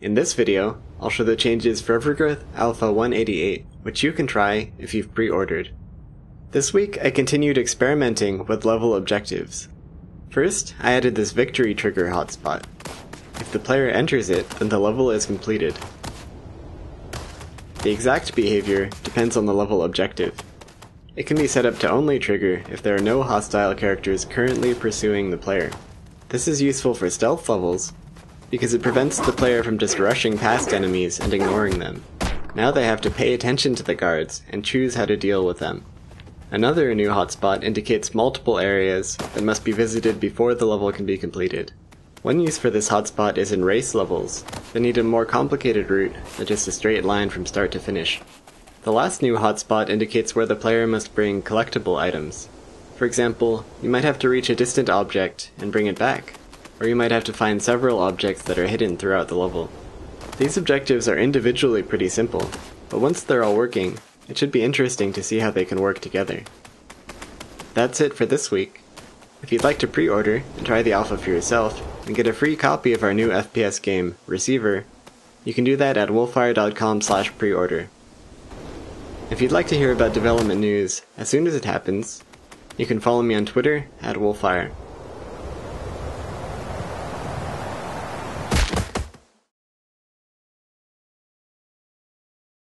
In this video, I'll show the changes for Overgrowth Alpha 188, which you can try if you've pre-ordered. This week, I continued experimenting with level objectives. First, I added this victory trigger hotspot. If the player enters it, then the level is completed. The exact behavior depends on the level objective. It can be set up to only trigger if there are no hostile characters currently pursuing the player. This is useful for stealth levels, because it prevents the player from just rushing past enemies and ignoring them. Now they have to pay attention to the guards and choose how to deal with them. Another new hotspot indicates multiple areas that must be visited before the level can be completed. One use for this hotspot is in race levels that need a more complicated route than just a straight line from start to finish. The last new hotspot indicates where the player must bring collectible items. For example, you might have to reach a distant object and bring it back, or you might have to find several objects that are hidden throughout the level. These objectives are individually pretty simple, but once they're all working, it should be interesting to see how they can work together. That's it for this week. If you'd like to pre-order and try the alpha for yourself, and get a free copy of our new FPS game, Receiver, you can do that at wolfire.com slash pre-order. If you'd like to hear about development news as soon as it happens, you can follow me on Twitter at Wolfire.